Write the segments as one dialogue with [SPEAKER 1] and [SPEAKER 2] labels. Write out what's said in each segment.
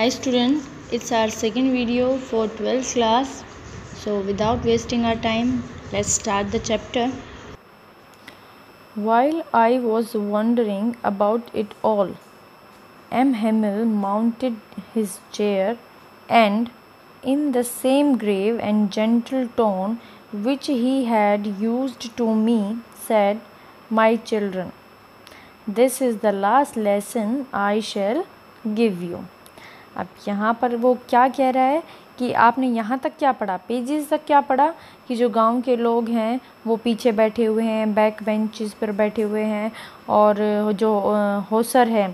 [SPEAKER 1] Hi student, it's our second video for 12th class. So without wasting our time, let's start the chapter.
[SPEAKER 2] While I was wondering about it all, M. Hamill mounted his chair and, in the same grave and gentle tone which he had used to me, said, My children, this is the last lesson I shall give you. अब यहाँ पर वो क्या कह रहा है कि आपने यहाँ तक क्या पढ़ा? पेजेस तक क्या पढ़ा? कि जो गाँव के लोग हैं, वो पीछे बैठे हुए हैं बैक बेंचेस पर बैठे हुए हैं और जो होसर है,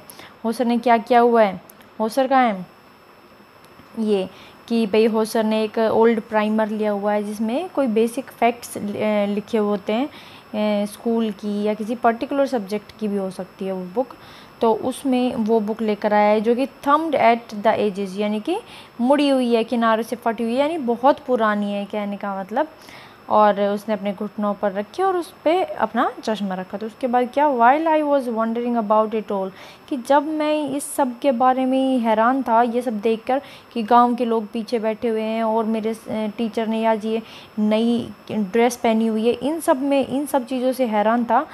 [SPEAKER 2] होसर ने क्या किया हुआ है? होसर कहाँ है? ये कि भाई होसर ने एक ओल्ड प्राइमर लिया हुआ है, जिसमें कोई बेसिक फैक्ट्स लिखे होते हैं स्कूल की या किसी पर्टिकुलर सब्जेक्ट की भी हो सकती है वो बुक तो उसमें वो बुक लेकर आया है, जो कि थम्ड एट द एजेस यानी कि मुड़ी हुई है, किनारे से फटी हुई है, यानी बहुत पुरानी है कहने का मतलब। और उसने अपने घुटनों पर रखी और उस पर अपना चश्मा रखा। तो उसके बाद क्या while I was wondering about it all कि जब मैं इस सब के बारे में हैरान था, ये सब देखकर कि गाँव के लोग पीछे बैठे हुए हैं और मेरे टीचर ने आज ये नई ड्रेस पहनी हुई है, इन सब में, इन सब चीज़ों से हैरान था,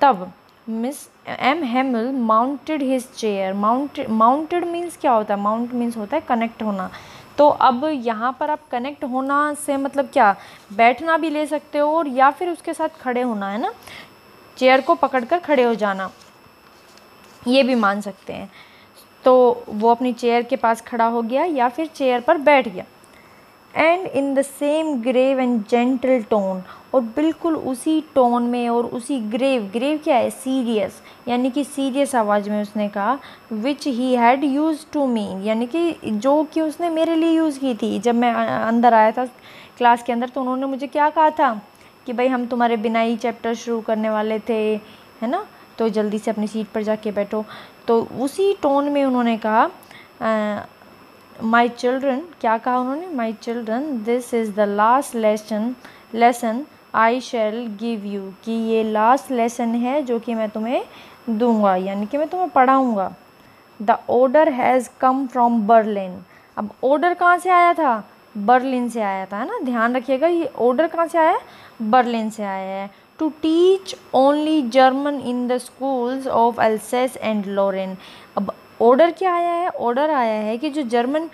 [SPEAKER 2] तब miss M Hamel mounted his chair mounted mounted means क्या होता है? माउंट मीन्स होता है कनेक्ट होना। तो अब यहाँ पर आप कनेक्ट होना से मतलब क्या? बैठना भी ले सकते हो और या फिर उसके साथ खड़े होना, है ना? चेयर को पकड़कर खड़े हो जाना। ये भी मान सकते हैं। तो वो अपनी चेयर के पास खड़ा हो गया या फिर चेयर पर बैठ गया। And in the same grave and gentle tone और बिल्कुल उसी टोन में और उसी ग्रेव ग्रेव क्या है? सीरियस यानी कि सीरियस आवाज़ में उसने कहा which he had used to me यानी कि जो कि उसने मेरे लिए यूज़ की थी। जब मैं अंदर आया था क्लास के अंदर तो उन्होंने मुझे क्या कहा था? कि भाई हम तुम्हारे बिना ही चैप्टर शुरू करने वाले थे, है ना? तो जल्दी से अपनी सीट पर जाके बैठो। तो उसी टोन में उन्होंने कहा माई चिल्ड्रन क्या कहा उन्होंने? My children this is the last lesson lesson I shall give you कि ये लास्ट लेसन है जो कि मैं तुम्हें दूँगा, यानी कि मैं तुम्हें पढ़ाऊँगा। The order has come from Berlin अब ऑर्डर कहाँ से आया था? बर्लिन से आया था, है ना? ध्यान रखिएगा, ये ऑर्डर कहाँ से आया बर्लिन से आया है। To teach only German in the schools of Alsace and Lorraine अब ऑर्डर क्या आया है? ऑर्डर आया है कि जो जर्मन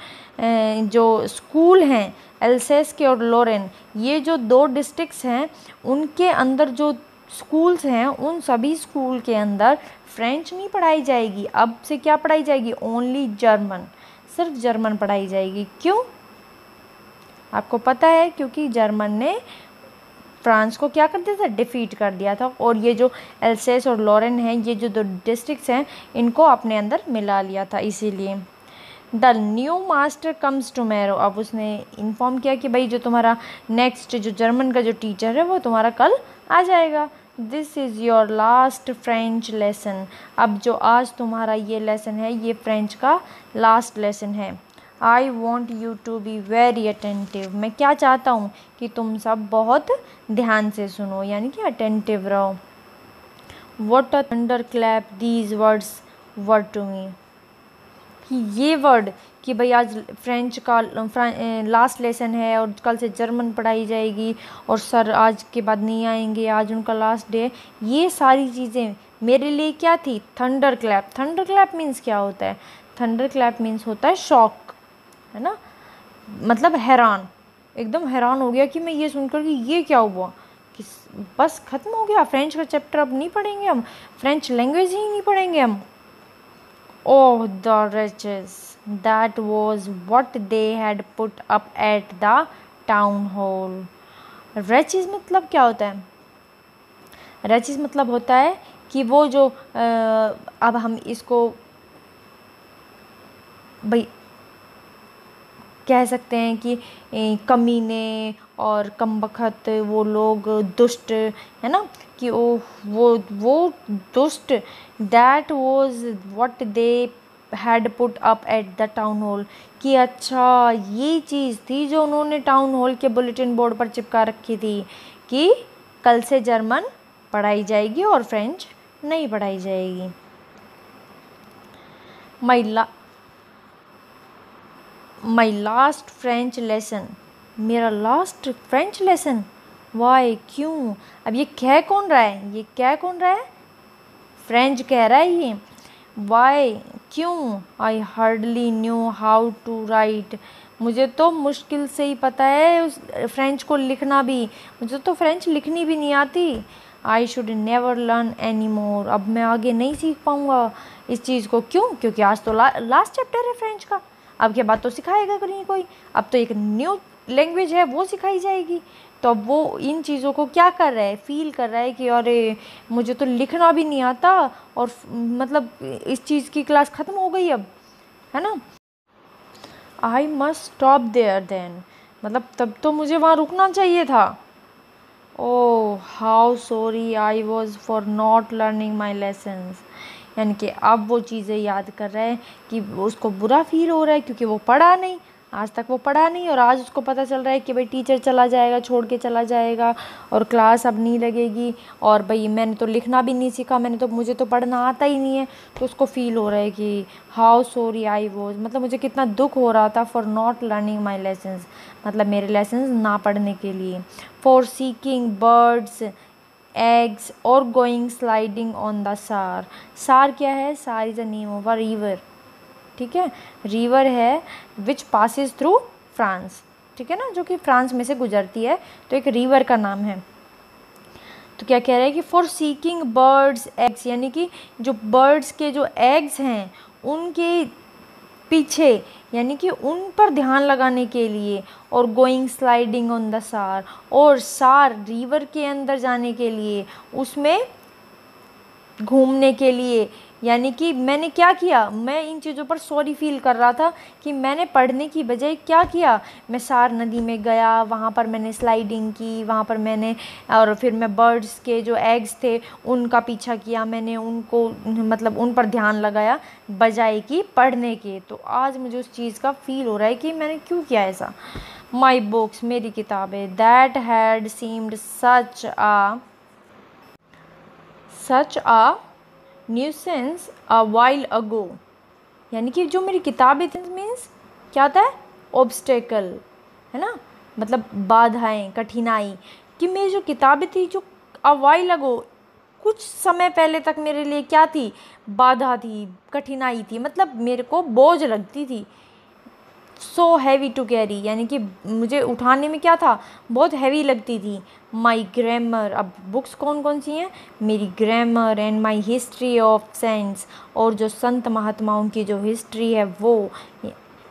[SPEAKER 2] जो स्कूल हैं एल्सेस के और लोरेन ये जो दो डिस्ट्रिक्ट्स हैं, उनके अंदर जो स्कूल्स हैं, उन सभी स्कूल के अंदर फ्रेंच नहीं पढ़ाई जाएगी। अब से क्या पढ़ाई जाएगी? ओनली जर्मन सिर्फ़ जर्मन पढ़ाई जाएगी। क्यों? आपको पता है क्योंकि जर्मन ने फ्रांस को क्या कर दिया था? डिफीट कर दिया था। और ये जो एल्सेस और लॉरेन हैं, ये जो दो डिस्ट्रिक्ट्स हैं, इनको अपने अंदर मिला लिया था, इसीलिए। The new master comes tomorrow अब उसने इन्फॉर्म किया कि भाई, जो तुम्हारा नेक्स्ट जो जर्मन का जो टीचर है, वो तुम्हारा कल आ जाएगा। This is your last French lesson अब जो आज तुम्हारा ये लेसन है, ये फ्रेंच का लास्ट लेसन है। I want you to be very attentive मैं क्या चाहता हूँ कि तुम सब बहुत ध्यान से सुनो, यानी कि अटेंटिव रहो। What under clap these words word to me कि ये वर्ड कि भाई आज फ्रेंच का लास्ट लेसन है और कल से जर्मन पढ़ाई जाएगी और सर आज के बाद नहीं आएँगे, आज उनका लास्ट डे ये सारी चीज़ें मेरे लिए क्या थी? Thunder clap thunder clap means क्या होता है? थंडर क्लैप मीन्स होता है शॉक है ना? मतलब हैरान। एकदम हैरान हो गया कि मैं ये सुनकर कि ये क्या हुआ? कि बस ख़त्म हो गया। फ्रेंच का चैप्टर अब नहीं पढ़ेंगे हम। फ्रेंच लैंग्वेज ही नहीं पढ़ेंगे हम। ओह the wretches that was what they had put up at the town hall wretches मतलब क्या होता है? रेचिस मतलब होता है कि वो जो आ, अब हम इसको भाई कह सकते हैं कि कमीने और कम बखत वो लोग दुष्ट, है ना? कि ओ वो वो दुष्ट। That was what they had put up at the town hall कि अच्छा ये चीज़ थी जो उन्होंने टाउन हॉल के बुलेटिन बोर्ड पर चिपका रखी थी कि कल से जर्मन पढ़ाई जाएगी और फ्रेंच नहीं पढ़ाई जाएगी। महिला माई लास्ट फ्रेंच लेसन मेरा लास्ट फ्रेंच लेसन वाई क्यों? अब ये कह कौन रहा है? ये कह कौन रहा है? फ्रेंच कह रहा है ये। वाई क्यों? I hardly knew how to write मुझे तो मुश्किल से ही पता है उस फ्रेंच को लिखना भी। मुझे तो फ्रेंच लिखनी भी नहीं आती। I should never learn any more अब मैं आगे नहीं सीख पाऊँगा इस चीज़ को। क्यों? क्योंकि आज तो ला, लास्ट चैप्टर है फ्रेंच का। अब के बात तो सिखाएगा नहीं कोई। अब तो एक न्यू लैंग्वेज है, वो सिखाई जाएगी। तो अब वो इन चीज़ों को क्या कर रहा है? फील कर रहा है कि अरे, मुझे तो लिखना भी नहीं आता और मतलब इस चीज़ की क्लास ख़त्म हो गई अब, है ना? I must stop there then मतलब तब तो मुझे वहाँ रुकना चाहिए था। ओ how sorry I was for not learning my lessons यानी कि अब वो चीज़ें याद कर रहा है कि उसको बुरा फील हो रहा है क्योंकि वो पढ़ा नहीं, आज तक वो पढ़ा नहीं और आज उसको पता चल रहा है कि भाई टीचर चला जाएगा, छोड़ के चला जाएगा और क्लास अब नहीं लगेगी और भाई मैंने तो लिखना भी नहीं सीखा, मैंने तो मुझे तो पढ़ना आता ही नहीं है। तो उसको फील हो रहा है कि हाउ सॉरी आई वॉज़ मतलब मुझे कितना दुख हो रहा था for not learning my lessons मतलब मेरे लेसन्स ना पढ़ने के लिए। फॉर सीकिंग बर्ड्स एग्स और going sliding on the Saar Saar क्या है Saar is a name of a river ठीक है? रिवर है विच पासिस थ्रू फ्रांस ठीक है ना? जो कि फ्रांस में से गुजरती है तो एक रिवर का नाम है। तो क्या कह रहे हैं कि फॉर सीकिंग बर्ड्स एग्स यानी कि जो बर्ड्स के जो एग्स हैं, उनके पीछे, यानी कि उन पर ध्यान लगाने के लिए और गोइंग स्लाइडिंग ऑन द सार और सार रिवर के अंदर जाने के लिए, उसमें घूमने के लिए यानी कि मैंने क्या किया? मैं इन चीज़ों पर सॉरी फील कर रहा था कि मैंने पढ़ने की बजाय क्या किया? मैं सार नदी में गया, वहाँ पर मैंने स्लाइडिंग की, वहाँ पर मैंने, और फिर मैं बर्ड्स के जो एग्स थे, उनका पीछा किया, मैंने उनको मतलब उन पर ध्यान लगाया बजाय कि पढ़ने के। तो आज मुझे उस चीज़ का फील हो रहा है कि मैंने क्यों किया ऐसा? माई बुक्स मेरी किताबें that had seemed such a such a nuisance a while ago यानी कि जो मेरी किताबें थी मीन्स क्या होता है? ऑब्स्टेकल है ना? मतलब बाधाएँ, कठिनाई। कि मेरी जो किताबें थी, जो अ वाइल अगो कुछ समय पहले तक मेरे लिए क्या थी? बाधा थी, कठिनाई थी। मतलब मेरे को बोझ लगती थी। सो हैवी टू कैरी यानी कि मुझे उठाने में क्या था? बहुत हैवी लगती थी। माई ग्रामर अब बुक्स कौन कौन सी हैं? मेरी grammar and my history of saints और जो संत महात्माओं की जो हिस्ट्री है, वो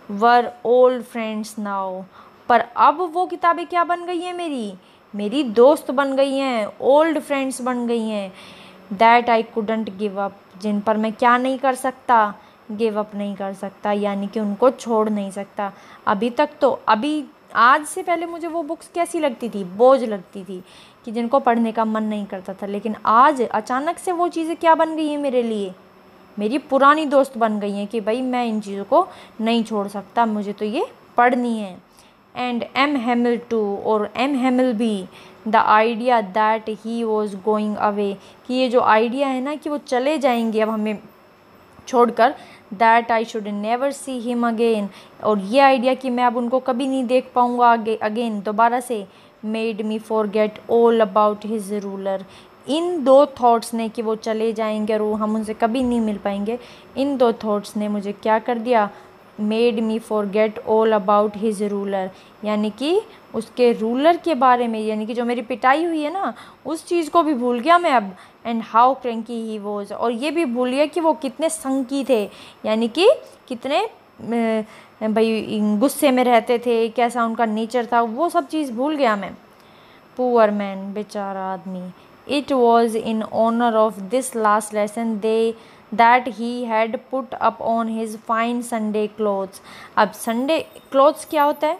[SPEAKER 2] वर ओल्ड फ्रेंड्स नाउ पर अब वो किताबें क्या बन गई हैं मेरी? मेरी दोस्त बन गई हैं ओल्ड फ्रेंड्स बन गई हैं। That I couldn't give up जिन पर मैं क्या नहीं कर सकता। गिव अप नहीं कर सकता, यानी कि उनको छोड़ नहीं सकता। अभी तक तो अभी आज से पहले मुझे वो बुक्स कैसी लगती थी? बोझ लगती थी कि जिनको पढ़ने का मन नहीं करता था। लेकिन आज अचानक से वो चीज़ें क्या बन गई हैं मेरे लिए? मेरी पुरानी दोस्त बन गई हैं कि भाई, मैं इन चीज़ों को नहीं छोड़ सकता, मुझे तो ये पढ़नी है। एंड एम हेमिल टू और एम हेमिल भी the idea that he was going away कि ये जो आइडिया है ना कि वो चले जाएँगे, अब हमें छोड़कर that I should never see him again और ये आइडिया कि मैं अब उनको कभी नहीं देख पाऊँगा अगेन दोबारा से made me forget all about his ruler in two thoughts ने कि वो चले जाएँगे और हम उनसे कभी नहीं मिल पाएँगे, इन दो थॉट्स ने मुझे क्या कर दिया? Made me forget all about his ruler यानी कि उसके रूलर के बारे में, यानी कि जो मेरी पिटाई हुई है ना, उस चीज़ को भी भूल गया मैं अब। And how cranky he was और ये भी भूल गया कि वो कितने संकी थे, यानी कि कितने भाई, गुस्से में रहते थे, कैसा उनका नेचर था, वो सब चीज़ भूल गया मैं। पुअर मैन बेचारा आदमी। It was in honour of this last lesson they that he had put up on his fine Sunday clothes अब संडे क्लोथ्स क्या होता है?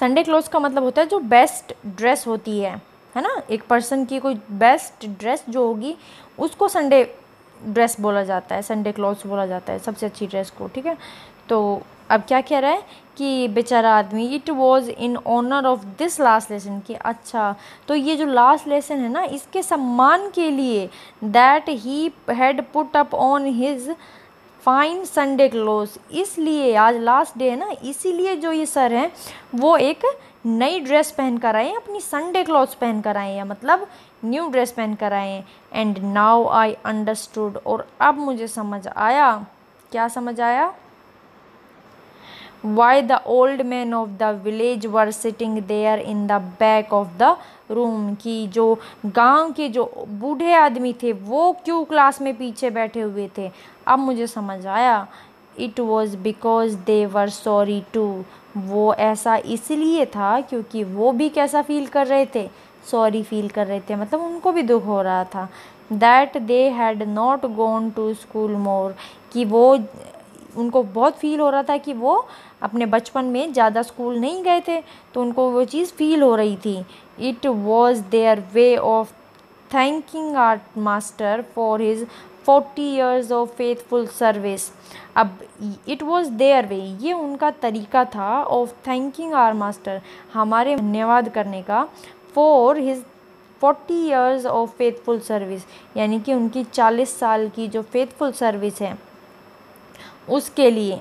[SPEAKER 2] संडे क्लोथ्स का मतलब होता है जो बेस्ट ड्रेस होती है। है ना? एक पर्सन की कोई बेस्ट ड्रेस जो होगी, उसको संडे ड्रेस बोला जाता है संडे क्लॉथ्स बोला जाता है, सबसे अच्छी ड्रेस को, ठीक है? तो अब क्या कह रहा है कि बेचारा आदमी it was in honour of this last lesson कि अच्छा तो ये जो लास्ट लेसन है ना, इसके सम्मान के लिए that he had put up on his fine Sunday clothes इसलिए आज लास्ट डे है ना, इसीलिए जो ये सर हैं, वो एक नई ड्रेस पहन कर आए हैं, अपनी संडे क्लॉथ्स पहन कर आए हैं मतलब न्यू ड्रेस पहन कर आए हैं। एंड नाउ आई अंडरस्टूड और अब मुझे समझ आया। क्या समझ आया? Why the old man of the village were sitting there in the back of the room की जो गाँव के जो बूढ़े आदमी थे, वो क्यों क्लास में पीछे बैठे हुए थे? अब मुझे समझ आया। It was because they were sorry too वो ऐसा इसलिए था क्योंकि वो भी कैसा फील कर रहे थे? सॉरी फील कर रहे थे। मतलब उनको भी दुख हो रहा था। That they had not gone to school more कि वो, उनको बहुत फील हो रहा था कि वो अपने बचपन में ज़्यादा स्कूल नहीं गए थे। तो उनको वो चीज़ फील हो रही थी। It was their way of thanking our master for his forty years of faithful service अब इट वॉज़ देयर वे ये उनका तरीका था ऑफ़ थैंकिंग आर मास्टर हमारे धन्यवाद करने का for his forty years of faithful service यानी कि उनकी चालीस साल की जो फेथफुल सर्विस है, उसके लिए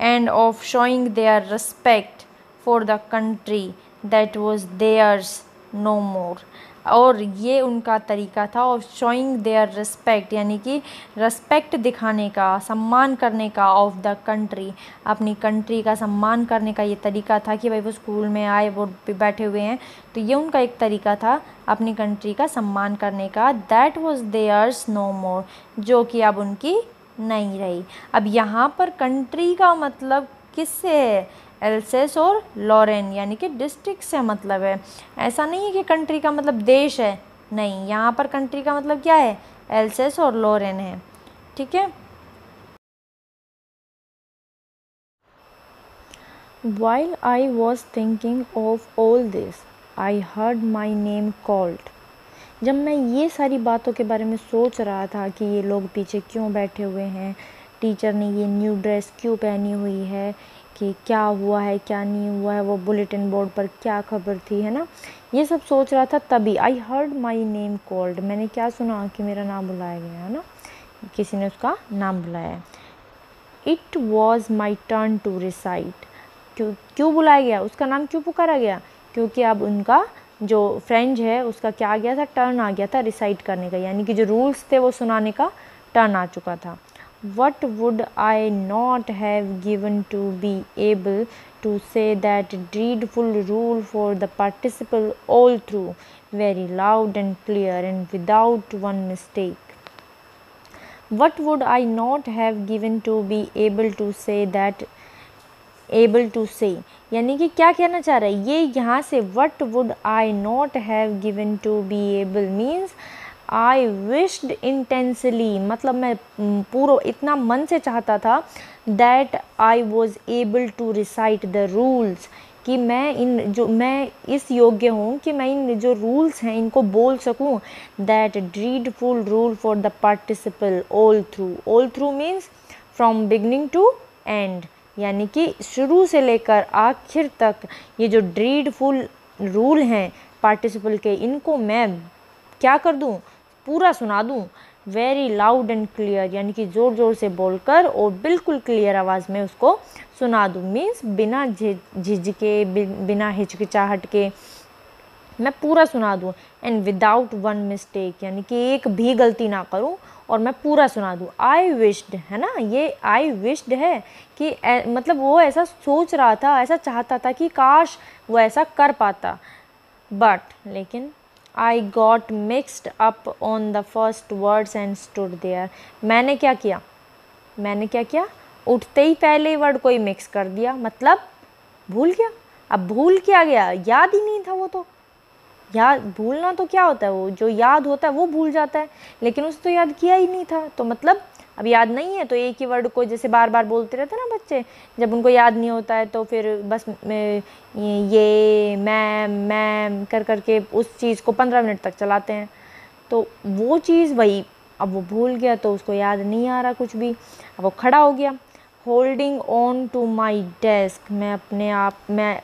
[SPEAKER 2] and of showing their respect for the country that was theirs no more और ये उनका तरीका था ऑफ़ शोइंग देयर रिस्पेक्ट यानी कि रिस्पेक्ट दिखाने का, सम्मान करने का ऑफ़ द कंट्री अपनी कंट्री का सम्मान करने का ये तरीका था कि भाई वो स्कूल में आए, वो बैठे हुए हैं। तो ये उनका एक तरीका था अपनी कंट्री का सम्मान करने का। That was theirs no more जो कि अब उनकी नहीं रही। अब यहाँ पर कंट्री का मतलब किससे एल्सेस और लॉरेन, यानी कि डिस्ट्रिक्ट से मतलब है। ऐसा नहीं है कि कंट्री का मतलब देश है, नहीं, यहाँ पर कंट्री का मतलब क्या है? एल्सेस और लॉरेन है, ठीक है? While I was thinking of all this I heard my name called जब मैं ये सारी बातों के बारे में सोच रहा था कि ये लोग पीछे क्यों बैठे हुए हैं, टीचर ने ये न्यू ड्रेस क्यों पहनी हुई है कि क्या हुआ है, क्या नहीं हुआ है, वो बुलेटिन बोर्ड पर क्या खबर थी, है ना? ये सब सोच रहा था तभी। I heard my name called मैंने क्या सुना कि मेरा नाम बुलाया गया, है ना? किसी ने उसका नाम बुलाया it was my turn to recite क्यों क्यों बुलाया गया? उसका नाम क्यों पुकारा गया? क्योंकि अब उनका जो फ्रेंड है, उसका क्या आ गया था? टर्न आ गया था रिसाइट करने का। यानी कि जो रूल्स थे वो सुनाने का टर्न आ चुका था। what would I not have given to be able to say that dreadful rule for the participle all through, very loud and clear and without one mistake? What would I not have given to be able to say that able to say यानी कि क्या कहना चाह रहा है ये यहाँ से what would I not have given to be able means I wished intensely मतलब मैं पूरा इतना मन से चाहता था that I was able to recite the rules कि मैं इन जो, मैं इस योग्य हूँ कि मैं इन जो रूल्स हैं, इनको बोल सकूँ that dreadful rule for the participle all through all through means from beginning to end यानी कि शुरू से लेकर आखिर तक ये जो ड्रीडफुल रूल हैं पार्टिसिपल के, इनको मैं क्या कर दूँ? पूरा सुना दूँ वेरी लाउड एंड क्लियर यानी कि ज़ोर ज़ोर से बोलकर और बिल्कुल क्लियर आवाज़ में उसको सुना दूँ। मीन्स बिना झिझके बिना हिचकिचाहट के मैं पूरा सुना दूँ। एंड विदाउट वन मिस्टेक यानी कि एक भी गलती ना करूँ और मैं पूरा सुना दूँ। आई विश्ड है ना? ये आई विश्ड है कि ए, मतलब वो ऐसा सोच रहा था ऐसा चाहता था कि काश वो ऐसा कर पाता। बट लेकिन I got mixed up on the first words and stood there मैंने क्या किया? मैंने क्या किया? उठते ही पहले वर्ड को ही मिक्स कर दिया। मतलब भूल गया? अब भूल क्या गया? याद ही नहीं था वो तो। याद भूलना तो क्या होता है वो? जो याद होता है वो भूल जाता है। लेकिन उसे तो याद किया ही नहीं था। तो मतलब अब याद नहीं है तो एक ही वर्ड को जैसे बार बार बोलते रहते ना बच्चे, जब उनको याद नहीं होता है तो फिर बस ये मैम मैम कर कर के उस चीज़ को पंद्रह मिनट तक चलाते हैं। तो वो चीज़ वही, अब वो भूल गया तो उसको याद नहीं आ रहा कुछ भी। अब वो खड़ा हो गया। Holding on to my desk मैं अपने आप, मैं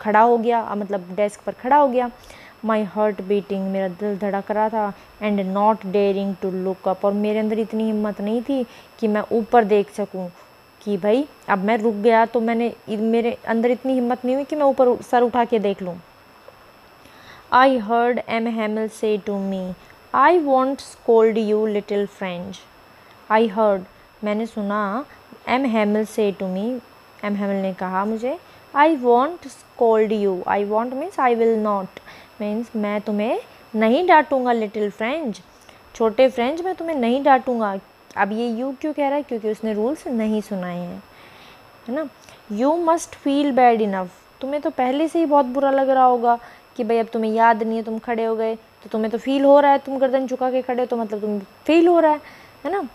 [SPEAKER 2] खड़ा हो गया मतलब डेस्क पर खड़ा हो गया। माई हार्ट बीटिंग मेरा दिल धड़क रहा था and not daring to look up और मेरे अंदर इतनी हिम्मत नहीं थी कि मैं ऊपर देख सकूँ कि भाई, अब मैं रुक गया तो मैंने मेरे अंदर इतनी हिम्मत नहीं हुई कि मैं ऊपर सर उठा के देख लूँ। आई heard M Hamel say to me I won't scold you little French I heard मैंने सुना M Hamel say to me M हैमल ने कहा मुझे I won't scold you I won't means I will not means मैं तुम्हें नहीं डांटूँगा little French छोटे फ्रेंच मैं तुम्हें नहीं डांटूँगा. अब ये यू क्यों कह रहा है? क्योंकि उसने रूल्स नहीं सुनाए हैं. है ना? You must feel bad enough तुम्हें तो पहले से ही बहुत बुरा लग रहा होगा कि भाई अब तुम्हें याद नहीं है, तुम खड़े हो गए. तो तुम्हें तो फील हो रहा है, तुम गर्दन झुका के खड़े हो तो मतलब तुम फील हो रहा है. है ना?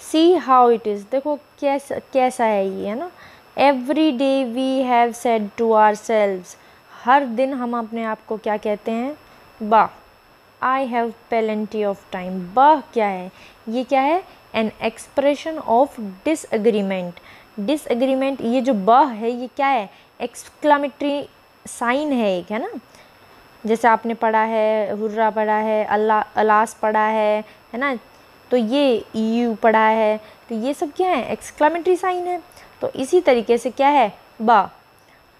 [SPEAKER 2] सी हाउ इट इज़ देखो कैसा कैसा है ये, है ना? Every day we have said to ourselves हर दिन हम अपने आप को क्या कहते हैं? Bah I have plenty of time bah क्या है? ये क्या है? An expression of disagreement disagreement ये जो बह है, ये क्या है? एक्सक्लामेटरी साइन है एक, है ना? जैसे आपने पढ़ा है, हुर्रा पढ़ा है अल्लाह अलास पढ़ा है है ना? तो ये यू पढ़ा है तो ये सब क्या है? एक्सक्लामेटरी साइन है। तो इसी तरीके से क्या है? ब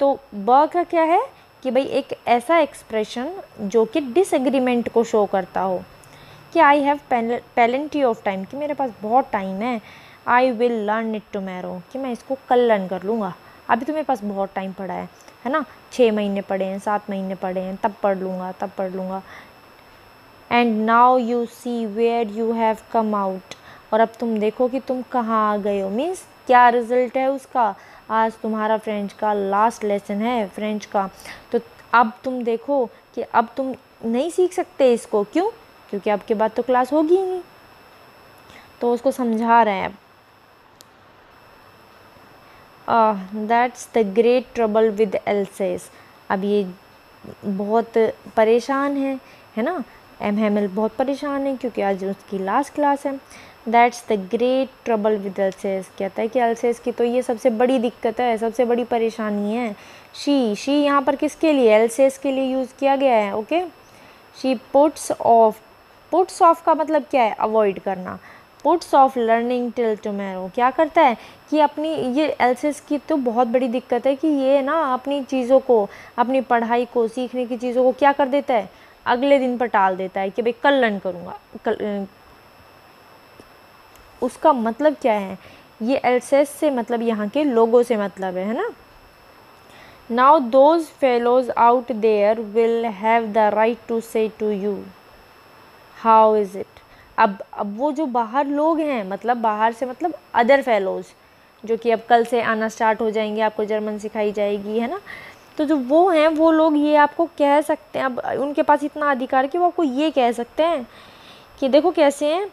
[SPEAKER 2] तो ब का क्या है? कि भाई एक ऐसा एक्सप्रेशन जो कि डिसएग्रीमेंट को शो करता हो कि I have plenty of time कि मेरे पास बहुत टाइम है। I will learn it tomorrow कि मैं इसको कल लर्न कर लूँगा। अभी तो मेरे पास बहुत टाइम पड़ा है है ना? छः महीने पड़े हैं, सात महीने पड़े हैं, तब पढ़ लूँगा, तब पढ़ लूँगा। And now you see where you have come out और अब तुम देखो कि तुम कहाँ आ गए हो। मीन्स क्या रिज़ल्ट है उसका? आज तुम्हारा फ्रेंच का लास्ट लेसन है फ्रेंच का। तो अब तुम देखो कि अब तुम नहीं सीख सकते इसको। क्यों? क्योंकि अब के बाद तो क्लास होगी ही नहीं। तो उसको समझा रहे हैं अब। That's the great trouble with Alsace अब ये बहुत परेशान है है ना? एम हेमल बहुत परेशान है, क्योंकि आज उसकी लास्ट क्लास है। That's the great trouble with Alsace कहता है कि एल्सेस की तो ये सबसे बड़ी दिक्कत है, सबसे बड़ी परेशानी है। शी शी यहाँ पर किसके लिए? एल्सेस के लिए यूज़ किया गया है okay she puts off puts off का मतलब क्या है? अवॉइड करना। Puts off learning till tomorrow क्या करता है कि अपनी, ये एल्सेस की तो बहुत बड़ी दिक्कत है कि ये ना अपनी चीज़ों को, अपनी पढ़ाई को, सीखने की चीज़ों को क्या कर देता है? अगले दिन पर टाल देता है कि भाई कल लर्न करूँगा, कल उसका मतलब क्या है? ये एल्सेस से मतलब यहाँ के लोगों से मतलब है ना? Now those fellows out there will have the right to say to you how is it अब अब वो जो बाहर लोग हैं मतलब बाहर से मतलब अदर फेलोज़ जो कि अब कल से आना स्टार्ट हो जाएँगे, आपको जर्मन सिखाई जाएगी, है ना? तो जो वो हैं, वो लोग ये आपको कह सकते हैं, अब उनके पास इतना अधिकार कि वो आपको ये कह सकते हैं कि देखो कैसे हैं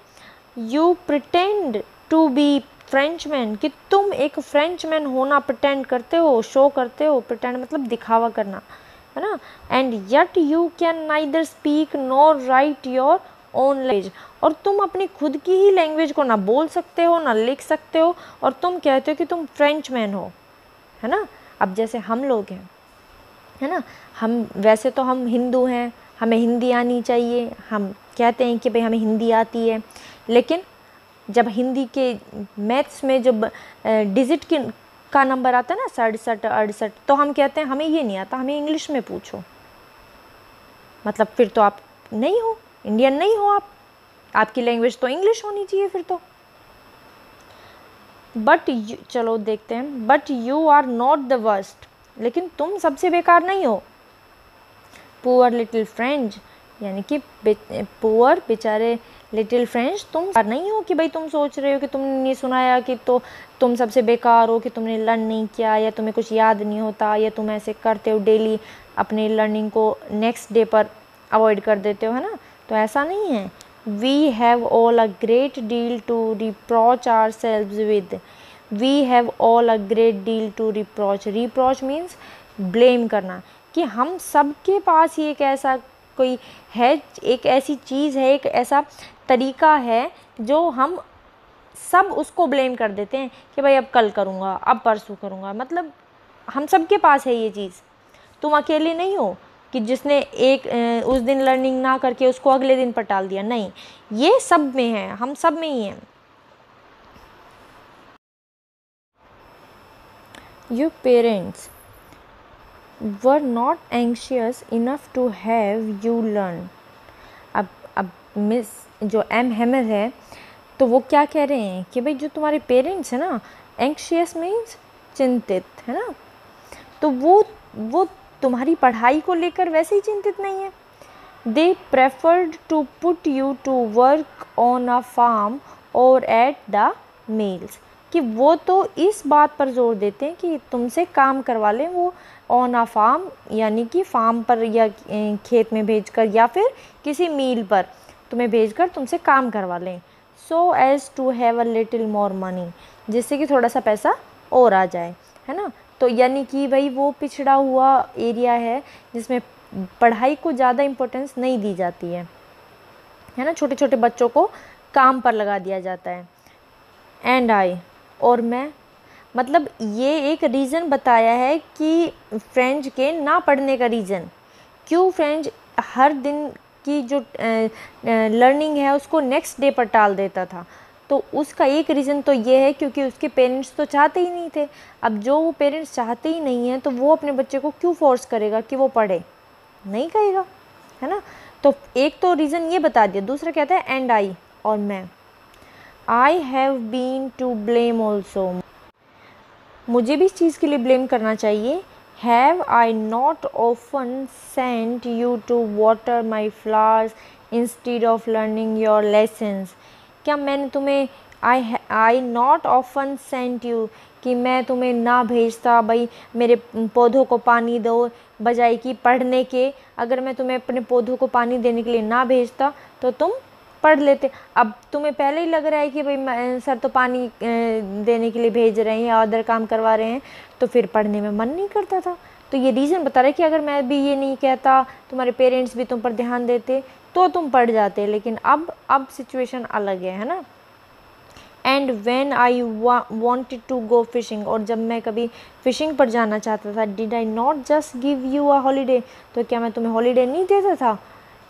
[SPEAKER 2] you pretend to be Frenchman कि तुम एक फ्रेंच मैन होना प्रटेंड करते हो शो करते हो प्रटेंड मतलब दिखावा करना, है ना? And yet you can neither speak nor write your own language और तुम अपनी खुद की ही लैंग्वेज को ना बोल सकते हो, ना लिख सकते हो, और तुम कहते हो कि तुम फ्रेंच मैन हो, है ना? अब जैसे हम लोग हैं, है ना? हम, वैसे तो हम हिंदू हैं, हमें हिंदी आनी चाहिए, हम कहते हैं कि भाई हमें हिंदी आती है। लेकिन जब हिंदी के मैथ्स में जब डिजिट के, का नंबर आता है ना सड़सठ अड़सठ तो हम कहते हैं, हमें ये नहीं आता, हमें इंग्लिश में पूछो। मतलब फिर तो आप नहीं हो इंडियन नहीं हो आप। आपकी लैंग्वेज तो इंग्लिश होनी चाहिए फिर तो। बट चलो देखते हैं but you are not the worst लेकिन तुम सबसे बेकार नहीं हो। पुअर लिटिल फ्रेंच यानी कि पुअर बेचारे लिटिल फ्रेंड्स, तुम नहीं हो कि भाई तुम सोच रहे हो कि तुमने नहीं सुनाया कि तो तुम सबसे बेकार हो कि तुमने लर्न नहीं किया या तुम्हें कुछ याद नहीं होता या तुम ऐसे करते हो डेली अपने लर्निंग को नेक्स्ट डे पर अवॉइड कर देते हो, है ना? तो ऐसा नहीं है। We have all a great deal to reproach ourselves with we have all a great deal to reproach reproach means blame करना कि हम सबके पास ही एक ऐसा कोई है, एक ऐसी चीज़ है, एक ऐसा तरीका है जो हम सब उसको ब्लेम कर देते हैं कि भाई अब कल करूँगा, अब परसों करूँगा। मतलब हम सब के पास है ये चीज़। तुम अकेले नहीं हो कि जिसने एक उस दिन लर्निंग ना करके उसको अगले दिन पर टाल दिया। नहीं, ये सब में है, हम सब में ही हैं। Your parents were not anxious enough to have you learn. अब अब मिस जो एम हेमर है तो वो क्या कह रहे हैं कि भाई जो तुम्हारे पेरेंट्स हैं ना एंक्शियस मीन्स चिंतित, है ना? तो वो वो तुम्हारी पढ़ाई को लेकर वैसे ही चिंतित नहीं है। They preferred to put you to work on a farm और एट द मेल्स कि वो तो इस बात पर ज़ोर देते हैं कि तुमसे काम करवा लें, वो ऑन अ फार्म यानी कि फार्म पर या खेत में भेजकर या फिर किसी मील पर तुम्हें भेजकर तुमसे काम करवा लें। So as to have a little more money जिससे कि थोड़ा सा पैसा और आ जाए, है ना? तो यानी कि भाई वो पिछड़ा हुआ एरिया है, जिसमें पढ़ाई को ज़्यादा इम्पोर्टेंस नहीं दी जाती है है ना? छोटे छोटे बच्चों को काम पर लगा दिया जाता है। एंड आई और मैं मतलब ये एक रीज़न बताया है कि फ्रेंच के ना पढ़ने का रीज़न क्यों फ्रेंच हर दिन की जो लर्निंग है उसको नेक्स्ट डे पर टाल देता था? तो उसका एक रीज़न तो ये है क्योंकि उसके पेरेंट्स तो चाहते ही नहीं थे। अब जो वो पेरेंट्स चाहते ही नहीं हैं तो वो अपने बच्चे को क्यों फोर्स करेगा कि वो पढ़े? नहीं कहेगा, है ना? तो एक तो रीज़न ये बता दिया, दूसरा कहता है एंड आई और मैं। I have been to blame also मुझे भी इस चीज़ के लिए ब्लेम करना चाहिए। Have I not often sent you to water my flowers instead of learning your lessons क्या मैंने तुम्हें I I not often sent you कि मैं तुम्हें ना भेजता, भाई मेरे पौधों को पानी दो बजाय कि पढ़ने के। अगर मैं तुम्हें अपने पौधों को पानी देने के लिए ना भेजता तो तुम पढ़ लेते। अब तुम्हें पहले ही लग रहा है कि भाई सर तो पानी देने के लिए भेज रहे हैं या अदर काम करवा रहे हैं तो फिर पढ़ने में मन नहीं करता था। तो ये रीज़न बता रहा है कि अगर मैं भी ये नहीं कहता, तुम्हारे पेरेंट्स भी तुम पर ध्यान देते तो तुम पढ़ जाते। लेकिन अब अब सिचुएशन अलग है है ना? And when I wanted to go fishing और जब मैं कभी फ़िशिंग पर जाना चाहता था did I not just give you a holiday तो क्या मैं तुम्हें हॉलीडे नहीं देता था?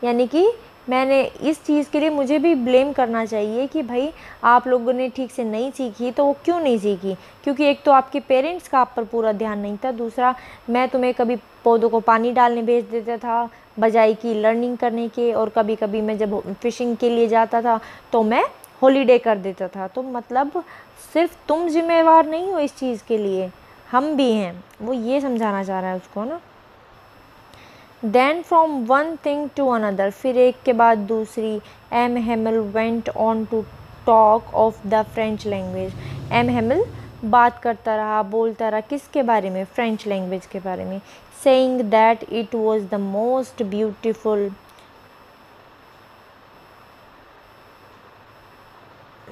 [SPEAKER 2] यानी कि मैंने इस चीज़ के लिए मुझे भी ब्लेम करना चाहिए कि भाई आप लोगों ने ठीक से नहीं सीखी तो वो क्यों नहीं सीखी? क्योंकि एक तो आपके पेरेंट्स का आप पर पूरा ध्यान नहीं था, दूसरा मैं तुम्हें कभी पौधों को पानी डालने भेज देता था बजाई की लर्निंग करने के, और कभी कभी मैं जब फ़िशिंग के लिए जाता था तो मैं हॉलीडे कर देता था। तो मतलब सिर्फ़ तुम जिम्मेवार नहीं हो इस चीज़ के लिए, हम भी हैं। वो ये समझाना चाह रहा है उसको ना। Then from one thing to another फिर एक के बाद दूसरी M Hamel went on to talk of the French language M Hamel बात करता रहा, बोलता रहा, किसके बारे में? फ्रेंच लैंग्वेज के बारे में saying that it was the most beautiful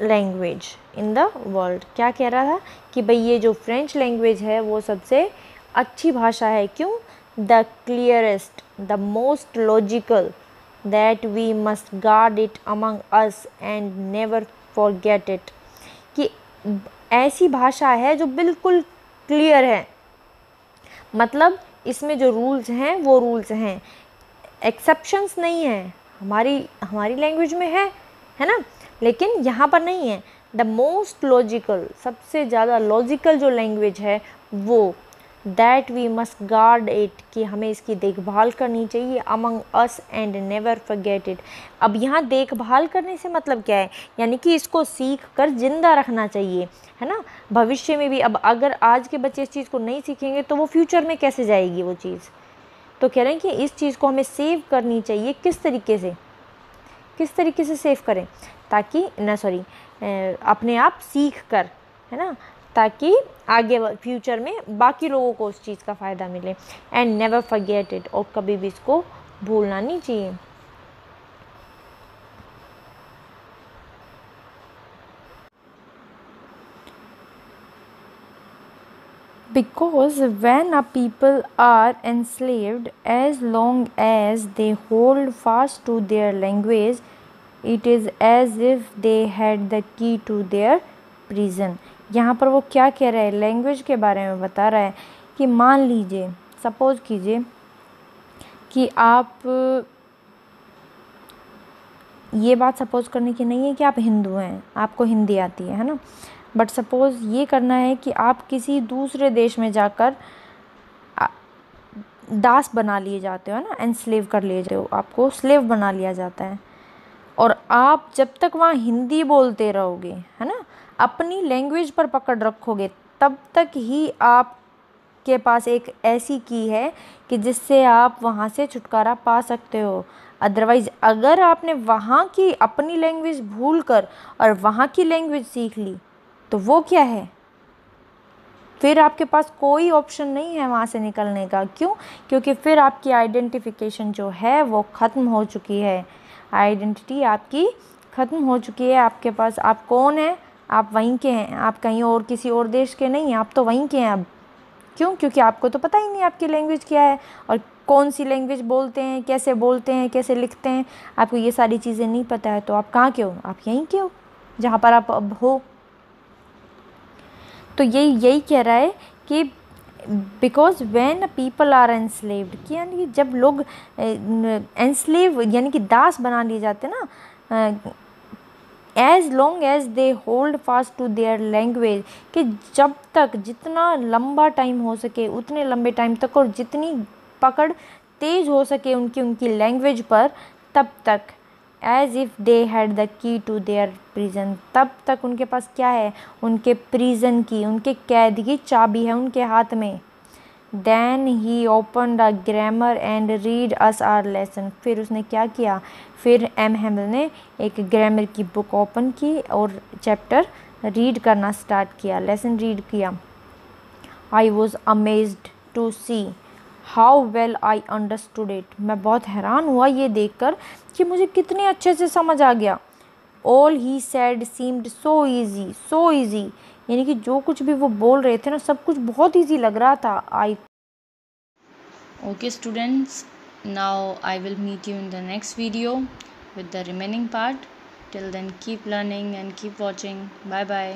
[SPEAKER 2] language in the world क्या कह रहा था? कि भाई ये जो फ्रेंच लैंग्वेज है, वो सबसे अच्छी भाषा है। क्यों? The clearest, the most logical, that we must guard it among us and never forget it. कि ऐसी भाषा है जो बिल्कुल क्लियर है। मतलब इसमें जो रूल्स हैं वो रूल्स हैं। एक्सेप्शंस नहीं है। हमारी हमारी लैंग्वेज में है है ना? लेकिन यहाँ पर नहीं है। द मोस्ट लॉजिकल सबसे ज़्यादा लॉजिकल जो लैंग्वेज है वो that we must guard it कि हमें इसकी देखभाल करनी चाहिए among us and never forget it अब यहाँ देखभाल करने से मतलब क्या है? यानी कि इसको सीख कर ज़िंदा रखना चाहिए, है ना? भविष्य में भी, अब अगर आज के बच्चे इस चीज़ को नहीं सीखेंगे तो वो फ्यूचर में कैसे जाएगी वो चीज़? तो कह रहे हैं कि इस चीज़ को हमें सेव करनी चाहिए किस तरीके से? किस तरीके से सेव करें? ताकि, ना सॉरी अपने आप सीख कर, है ना? ताकि आगे फ्यूचर में बाकी लोगों को उस चीज़ का फ़ायदा मिले। एंड नेवर फर्गेट इट और कभी भी इसको भूलना नहीं चाहिए। Because when a people are enslaved as long as they hold fast to their language it is as if they had the key to their prison यहाँ पर वो क्या कह रहा है लैंग्वेज के बारे में बता रहा है कि मान लीजिए सपोज़ कीजिए कि आप, ये बात सपोज़ करने की नहीं है कि आप हिंदू हैं, आपको हिंदी आती है है ना? बट सपोज़ ये करना है कि आप किसी दूसरे देश में जाकर दास बना लिए जाते हो ना? एंड स्लेव कर लिए जाते हो, आपको स्लेव बना लिया जाता है। और आप जब तक वहाँ हिंदी बोलते रहोगे, है ना? अपनी लैंग्वेज पर पकड़ रखोगे, तब तक ही आप के पास एक ऐसी की है कि जिससे आप वहाँ से छुटकारा पा सकते हो। अदरवाइज़ अगर आपने वहाँ की अपनी लैंग्वेज भूल कर और वहाँ की लैंग्वेज सीख ली तो वो क्या है? फिर आपके पास कोई ऑप्शन नहीं है वहाँ से निकलने का। क्यों? क्योंकि फिर आपकी आइडेंटिफिकेशन जो है, वो ख़त्म हो चुकी है। आइडेंटिटी आपकी ख़त्म हो चुकी है। आपके पास आप कौन हैं? आप वहीं के हैं, आप कहीं और किसी और देश के नहीं आप तो वहीं के हैं अब। क्यों? क्योंकि आपको तो पता ही नहीं आपकी लैंग्वेज क्या है और कौन सी लैंग्वेज बोलते हैं, कैसे बोलते हैं, कैसे लिखते हैं, आपको ये सारी चीज़ें नहीं पता है तो आप कहाँ के हो? आप यहीं के हो, जहाँ पर आप अब हो। तो यही यही कह रहा है कि because when people are enslaved कि यानी कि जब लोग एनस्लेव यानी कि दास बना लिए जाते ना as long as they hold fast to their language कि जब तक जितना लंबा टाइम हो सके, उतने लंबे टाइम तक और जितनी पकड़ तेज हो सके उनकी उनकी लैंग्वेज पर, तब तक as if they had the key to their prison तब तक उनके पास क्या है? उनके प्रिजन की, उनके कैद की चाबी है उनके हाथ में। Then he open the grammar and read us our lesson फिर उसने क्या किया? फिर एम हेमल ने एक ग्रामर की बुक ओपन की और चैप्टर रीड करना स्टार्ट किया लेसन रीड किया। I was amaze to see how well I understood it मैं बहुत हैरान हुआ ये देख कर कि मुझे कितने अच्छे से समझ आ गया। All he said seemed so easy so easy यानी कि जो कुछ भी वो बोल रहे थे ना, सब कुछ बहुत ईजी लग रहा था। I
[SPEAKER 1] okay students now I will meet you in the next video with the remaining part till then keep learning and keep watching bye bye